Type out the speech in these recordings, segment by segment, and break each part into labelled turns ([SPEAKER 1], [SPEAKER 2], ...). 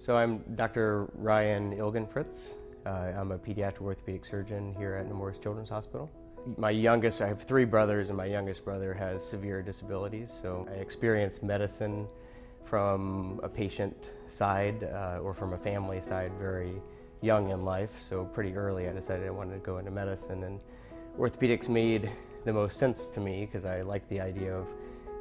[SPEAKER 1] So I'm Dr. Ryan Ilgenfritz. Uh, I'm a pediatric orthopedic surgeon here at Nemours Children's Hospital. My youngest, I have three brothers, and my youngest brother has severe disabilities. So I experienced medicine from a patient side uh, or from a family side very young in life. So pretty early, I decided I wanted to go into medicine, and orthopedics made the most sense to me because I like the idea of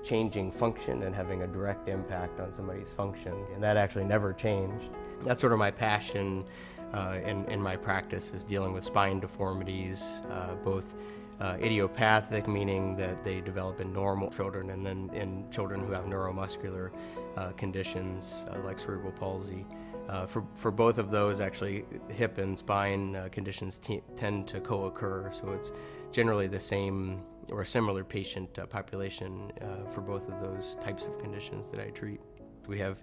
[SPEAKER 1] changing function and having a direct impact on somebody's function. And that actually never changed. That's sort of my passion uh, in, in my practice is dealing with spine deformities, uh, both uh, idiopathic, meaning that they develop in normal children, and then in children who have neuromuscular uh, conditions uh, like cerebral palsy. Uh, for, for both of those, actually, hip and spine conditions tend to co occur, so it's generally the same or a similar patient uh, population uh, for both of those types of conditions that I treat. We have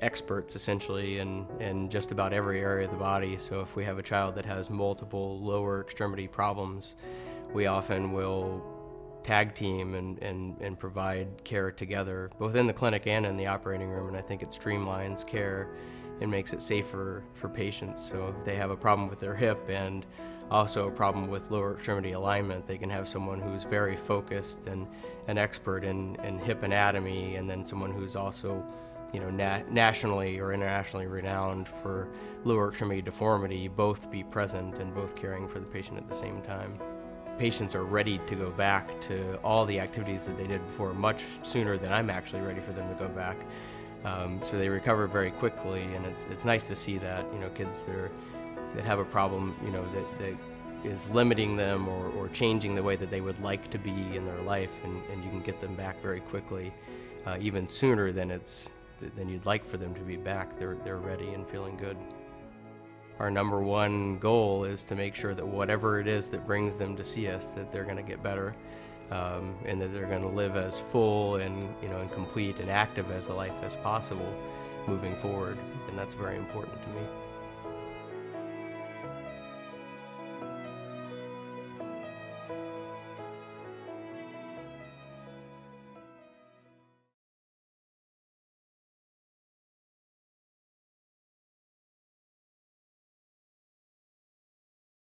[SPEAKER 1] experts essentially in, in just about every area of the body. So if we have a child that has multiple lower extremity problems, we often will tag team and, and, and provide care together, both in the clinic and in the operating room. And I think it streamlines care and makes it safer for patients. So if they have a problem with their hip and also a problem with lower extremity alignment. They can have someone who's very focused and an expert in, in hip anatomy, and then someone who's also, you know, na- nationally or internationally renowned for lower extremity deformity, both be present and both caring for the patient at the same time. Patients are ready to go back to all the activities that they did before much sooner than I'm actually ready for them to go back. Um, so they recover very quickly, and it's it's nice to see that you know kids that are that have a problem, you know, that, that is limiting them or, or changing the way that they would like to be in their life, and, and you can get them back very quickly, uh, even sooner than it's than you'd like for them to be back. They're they're ready and feeling good. Our number one goal is to make sure that whatever it is that brings them to see us, that they're going to get better, um, and that they're going to live as full and you know and complete and active as a life as possible moving forward, and that's very important to me.